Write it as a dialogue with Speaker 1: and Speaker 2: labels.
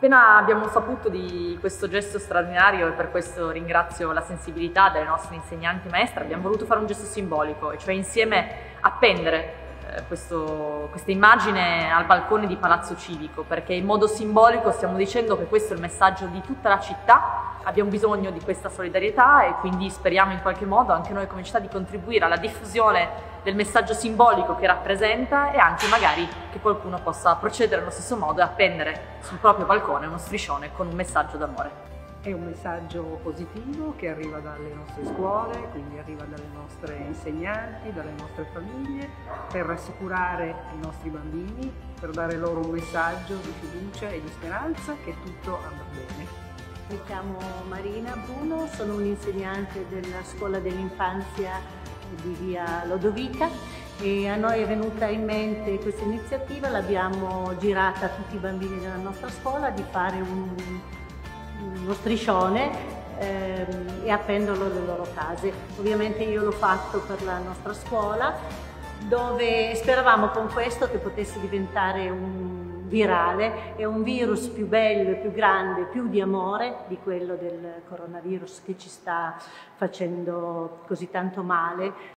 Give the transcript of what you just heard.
Speaker 1: Appena abbiamo saputo di questo gesto straordinario e per questo ringrazio la sensibilità delle nostre insegnanti maestre, abbiamo voluto fare un gesto simbolico, e cioè insieme appendere eh, questo, questa immagine al balcone di Palazzo Civico, perché in modo simbolico stiamo dicendo che questo è il messaggio di tutta la città, abbiamo bisogno di questa solidarietà e quindi speriamo in qualche modo anche noi come città di contribuire alla diffusione del messaggio simbolico che rappresenta e anche magari che qualcuno possa procedere allo stesso modo e appendere sul proprio balcone uno striscione con un messaggio d'amore.
Speaker 2: È un messaggio positivo che arriva dalle nostre scuole, quindi arriva dalle nostre insegnanti, dalle nostre famiglie, per rassicurare i nostri bambini, per dare loro un messaggio di fiducia e di speranza che tutto andrà bene.
Speaker 3: Mi chiamo Marina Bruno, sono un'insegnante della scuola dell'infanzia di via Lodovica e a noi è venuta in mente questa iniziativa, l'abbiamo girata a tutti i bambini della nostra scuola di fare un uno striscione ehm, e appenderlo alle loro case. Ovviamente io l'ho fatto per la nostra scuola dove speravamo con questo che potesse diventare un virale e un virus più bello, più grande, più di amore di quello del coronavirus che ci sta facendo così tanto male.